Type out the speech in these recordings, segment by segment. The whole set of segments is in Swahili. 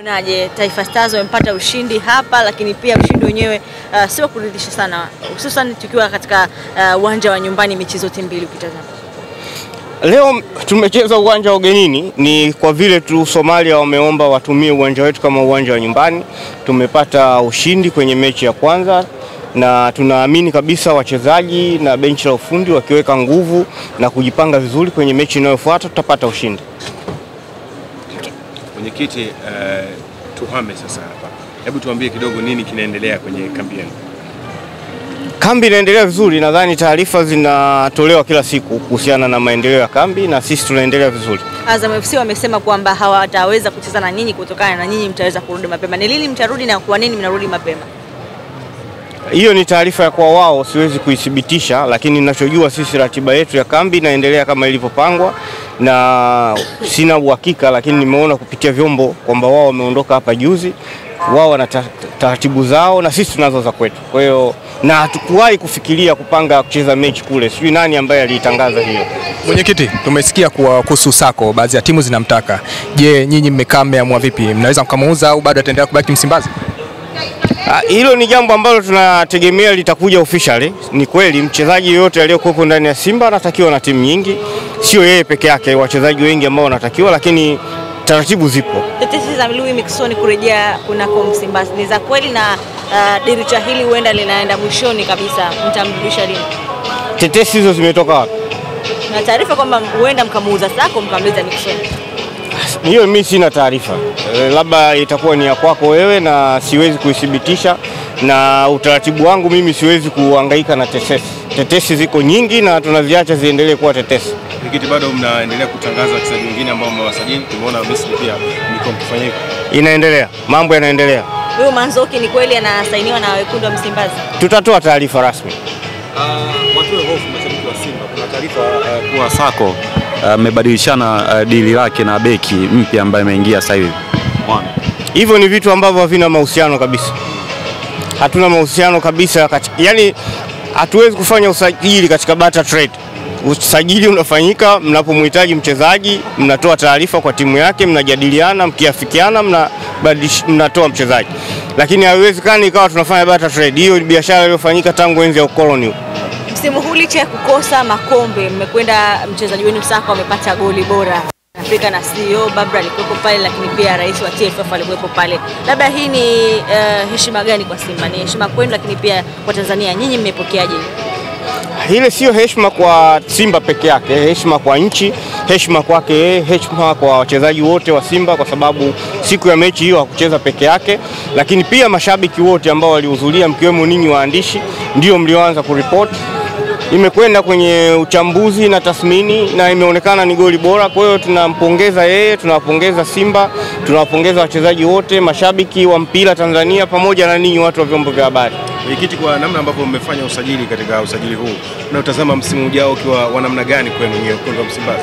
Unaje, Taifa Stars wamepata ushindi hapa, lakini pia ushindi wenyewe uh, sio kuridhisha sana, hususan tukiwa katika uwanja uh, wa nyumbani, mechi zote mbili ukitazama. Leo tumecheza uwanja wa ugenini, ni kwa vile tu Somalia wameomba watumie uwanja wetu kama uwanja wa nyumbani. Tumepata ushindi kwenye mechi ya kwanza na tunaamini kabisa wachezaji na benchi la ufundi wakiweka nguvu na kujipanga vizuri kwenye mechi inayofuata tutapata ushindi. Mwenyekiti, uh, tuhame sasa hapa, hebu tuambie kidogo nini kinaendelea kwenye kambi yenu? Kambi inaendelea vizuri, nadhani taarifa zinatolewa kila siku kuhusiana na maendeleo ya kambi na sisi tunaendelea vizuri. Azam FC wamesema kwamba hawataweza kucheza na nyinyi kutokana na nyinyi mtaweza kurudi mapema. Ni lini mtarudi na kwa nini mnarudi mapema? Hiyo ni taarifa ya kwa wao, siwezi kuithibitisha, lakini ninachojua sisi, ratiba yetu ya kambi inaendelea kama ilivyopangwa, na sina uhakika, lakini nimeona kupitia vyombo kwamba wao wameondoka hapa juzi. Wao wana taratibu zao na sisi tunazo za kwetu. Kwa hiyo na hatukuwahi kufikiria kupanga kucheza mechi kule, sijui nani ambaye aliitangaza hiyo. Mwenyekiti, tumesikia kuwa kuhusu Sako, baadhi ya timu zinamtaka. Je, nyinyi mmekaa mmeamua vipi? Mnaweza mkamuuza au bado ataendelea kubaki Msimbazi? Hilo ni jambo ambalo tunategemea litakuja officially. Ni kweli mchezaji yoyote aliyokuwepo ndani ya Simba anatakiwa na timu nyingi, sio yeye peke yake, wachezaji wengi ambao wanatakiwa, lakini taratibu zipo. Tetesi za Louis Mixon kurejea kunako Msimbazi ni za kweli, na uh, dirisha hili huenda linaenda mwishoni kabisa, mtamrudisha lini? Tetesi hizo zimetoka wapi? Na taarifa kwamba huenda mkamuuza Sako mkamleta Miquissone. Hiyo mi sina taarifa, e, labda itakuwa ni ya kwako wewe na siwezi kuithibitisha, na utaratibu wangu mimi siwezi kuhangaika na tetesi. Tetesi ziko nyingi na tunaziacha ziendelee kuwa tetesi. Mwenyekiti, bado mnaendelea kutangaza wachezaji wengine ambao mmewasajili? Tumeona Misri pia mlikuwa mkifanya hivyo. Inaendelea, mambo yanaendelea. Huyu Manzoki ni kweli anasainiwa na wekundu wa Msimbazi? Tutatoa taarifa rasmi. Uh, watu wa hofu mashabiki wa Simba, kuna taarifa uh, kuwa Sako amebadilishana uh, uh, dili lake na beki mpya ambaye ameingia sasa hivi. Hivyo ni vitu ambavyo havina mahusiano kabisa, hatuna mahusiano kabisa katika, yani hatuwezi kufanya usajili katika barter trade. Usajili unafanyika mnapomhitaji mchezaji, mnatoa taarifa kwa timu yake, mnajadiliana, mkiafikiana, mnabadilisha, mnatoa mchezaji, lakini haiwezekani ikawa tunafanya barter trade. Hiyo biashara iliyofanyika tangu enzi ya ukoloni. Msimu huu licha ya kukosa makombe, mmekwenda mchezaji wenu Sako amepata goli bora Afrika na CEO Babra alikuwepo pale, lakini pia rais wa TFF alikuwepo pale. Labda hii ni uh, heshima gani kwa Simba? Ni heshima kwenu, lakini pia kwa Tanzania, nyinyi mmepokeaje? Ile sio heshima kwa Simba peke yake, heshima kwa nchi, heshima kwake heshima kwa wachezaji wote wa Simba, kwa sababu siku ya mechi hiyo hakucheza peke yake, lakini pia mashabiki wote ambao walihudhuria, mkiwemo ninyi waandishi, ndio mlioanza kuripoti imekwenda kwenye uchambuzi na tathmini na imeonekana ni goli bora. Kwa hiyo tunampongeza yeye, tunawapongeza Simba, tunawapongeza wachezaji wote, mashabiki wa mpira Tanzania, pamoja na ninyi watu wa vyombo vya habari. Mwenyekiti, kwa namna ambavyo mmefanya usajili katika usajili huu, unaotazama msimu ujao ukiwa wa namna gani kwenu nyie wekundu wa Msimbazi?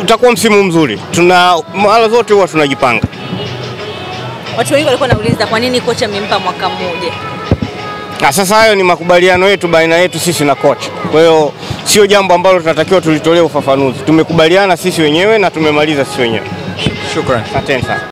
Utakuwa msimu mzuri, tuna mara zote huwa tunajipanga. Watu wengi walikuwa wanauliza kwa nini kocha amempa mwaka mmoja. Na sasa hayo ni makubaliano yetu baina yetu sisi na kocha. Kwa hiyo sio jambo ambalo tunatakiwa tulitolee ufafanuzi. Tumekubaliana sisi wenyewe na tumemaliza sisi wenyewe. Shukrani. Asante sana.